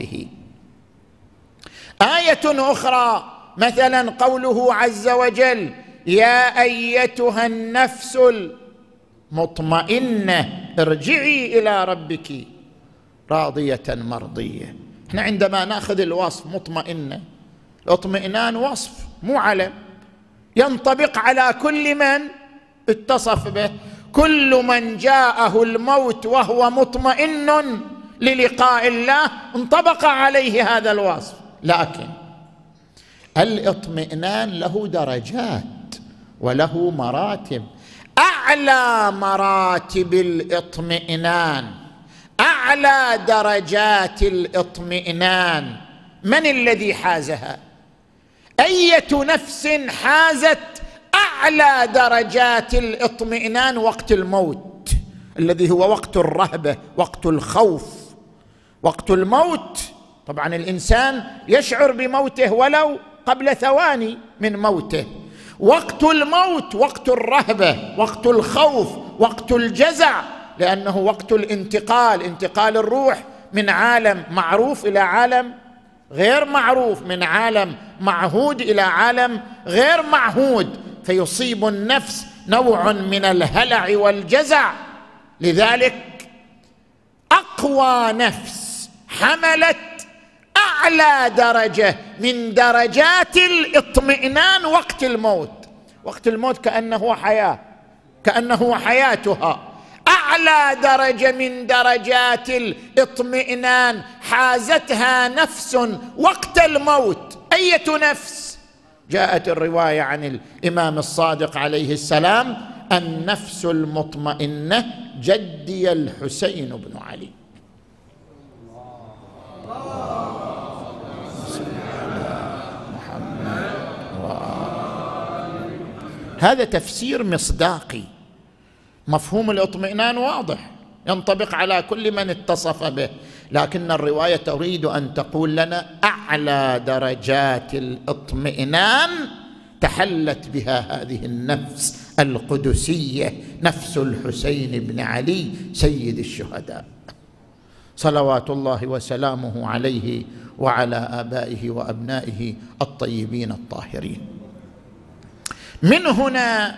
اوصافه آية أخرى مثلا قوله عز وجل يا أيتها النفس المطمئنة ارجعي إلى ربك راضية مرضية. إحنا عندما نأخذ الوصف مطمئنة الاطمئنان وصف مو علم ينطبق على كل من اتصف به. كل من جاءه الموت وهو مطمئن للقاء الله انطبق عليه هذا الوصف. لكن الاطمئنان له درجات وله مراتب. أعلى مراتب الاطمئنان أعلى درجات الاطمئنان. من الذي حازها؟ أية نفس حازت أعلى درجات الاطمئنان وقت الموت الذي هو وقت الرهبة وقت الخوف. وقت الموت. طبعا الإنسان يشعر بموته ولو قبل ثواني من موته. وقت الموت وقت الرهبة وقت الخوف وقت الجزع لأنه وقت الانتقال. انتقال الروح من عالم معروف إلى عالم غير معروف من عالم معهود إلى عالم غير معهود. فيصيب النفس نوع من الهلع والجزع. لذلك أقوى نفس حملت أعلى درجة من درجات الاطمئنان وقت الموت. وقت الموت كأنه حياة كأنه حياتها. أعلى درجة من درجات الاطمئنان حازتها نفس وقت الموت. أية نفس؟ جاءت الرواية عن الإمام الصادق عليه السلام النفس المطمئنة جدي الحسين بن علي. هذا تفسير مصداقي. مفهوم الاطمئنان واضح ينطبق على كل من اتصف به. لكن الرواية تريد أن تقول لنا أعلى درجات الاطمئنان تحلت بها هذه النفس القدسية نفس الحسين بن علي سيد الشهداء. صلوات الله وسلامه عليه وعلى آبائه وأبنائه الطيبين الطاهرين. من هنا